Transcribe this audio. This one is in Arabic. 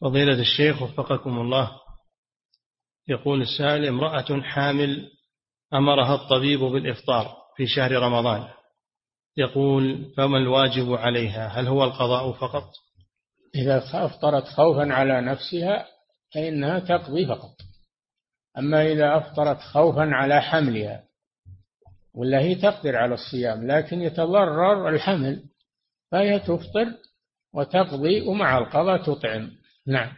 فضيلة الشيخ وفقكم الله. يقول السائل امرأة حامل أمرها الطبيب بالإفطار في شهر رمضان. يقول فما الواجب عليها؟ هل هو القضاء فقط؟ إذا أفطرت خوفا على نفسها فإنها تقضي فقط. أما إذا أفطرت خوفا على حملها ولا هي تقدر على الصيام لكن يتضرر الحمل فهي تفطر وتقضي ومع القضاء تطعم. نعم.